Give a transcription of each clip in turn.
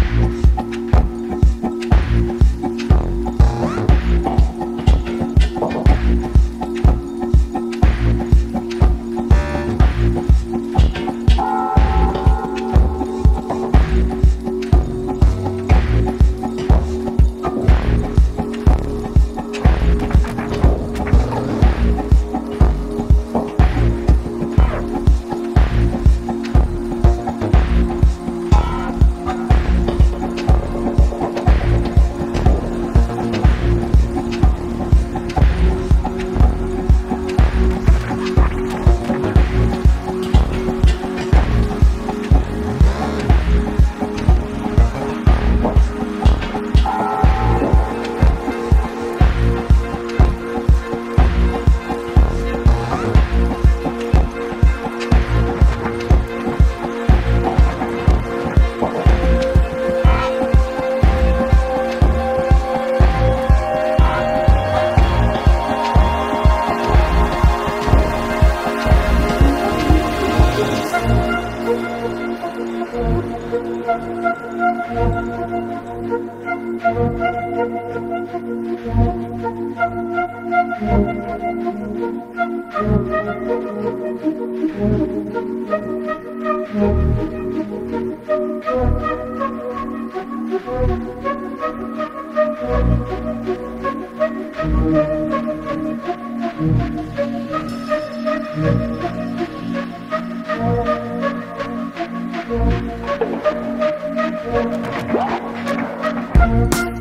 you Thank you.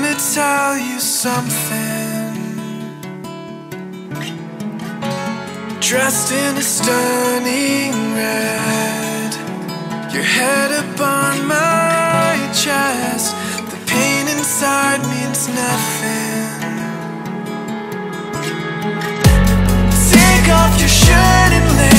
gonna tell you something. Dressed in a stunning red Your head upon my chest. The pain inside means nothing. Take off your shirt and lay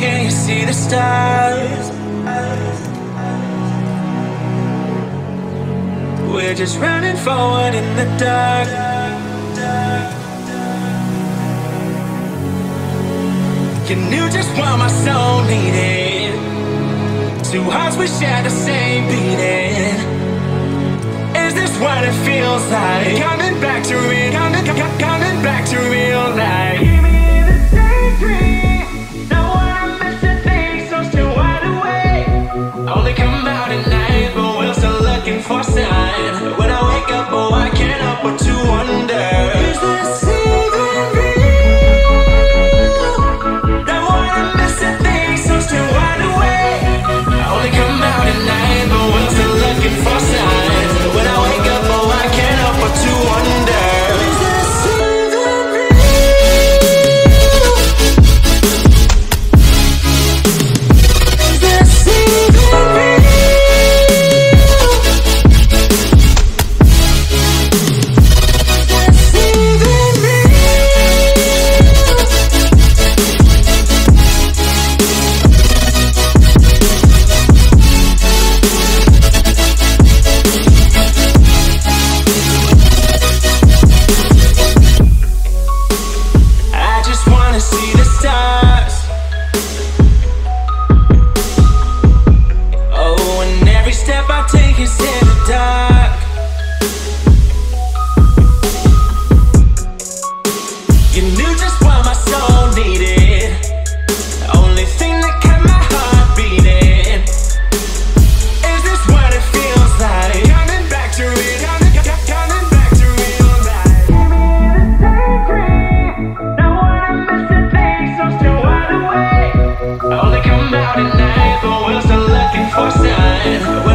can you see the stars? We're just running forward in the dark. You knew just what my soul needed. Two hearts we share the same beating. Is this what it feels like? Coming back to real, but we're still looking for sign. When I wake up, oh, I can't help but to wonder. Is this I in the dark. You knew just what my soul needed. Only thing that kept my heart beating. Is this what it feels like? Coming back to real, coming, back to real life. Give me the. Know what I'm missing, things so still wide awake. Only come out at night, but we're still looking for sign.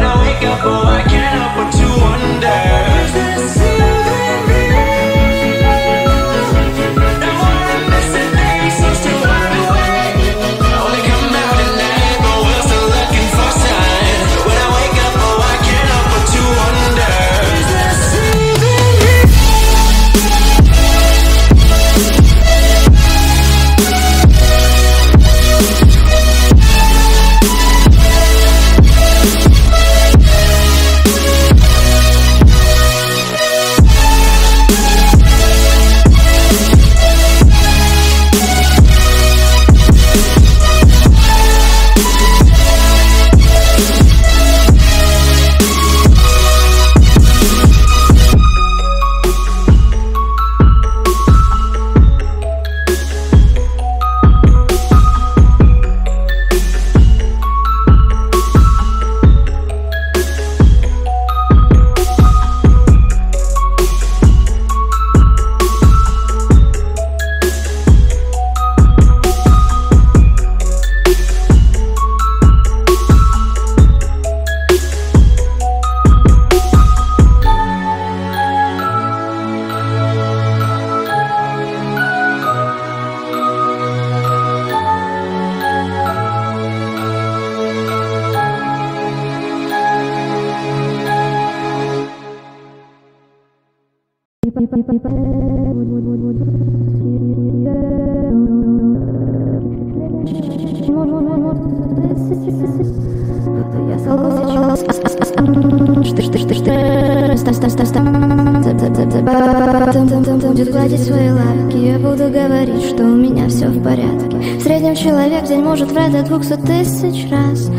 Будет гладить свои лапки. Я буду говорить, что у меня все в порядке. В среднем человек в день может врать до двухсот тысяч раз.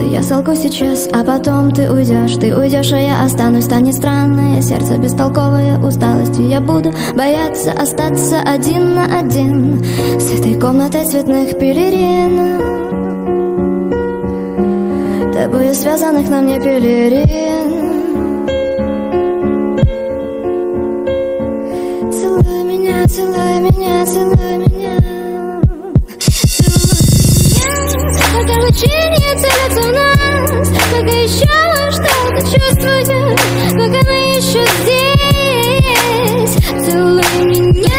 И я солгу сейчас, а потом ты уйдешь Ты уйдешь, а я останусь, станет странное Сердце бестолковое усталостью Я буду бояться остаться один на один. С этой комнатой цветных пелерин Тобою связанных на мне пелерин Целуй меня, целуй меня, целуй меня в нас Пока еще что-то чувствую Пока мы еще здесь. Целуй меня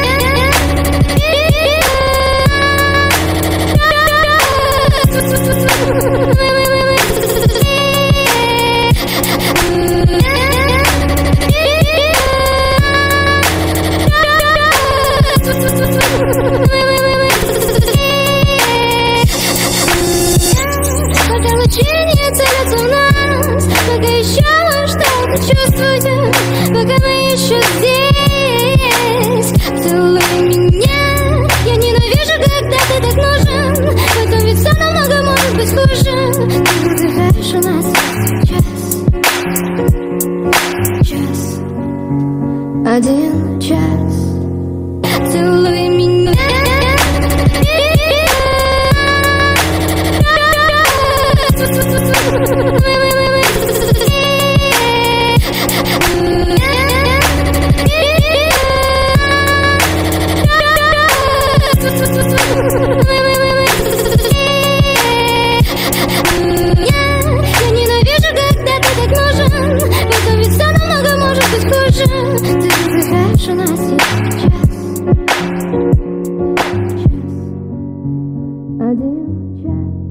I didn't.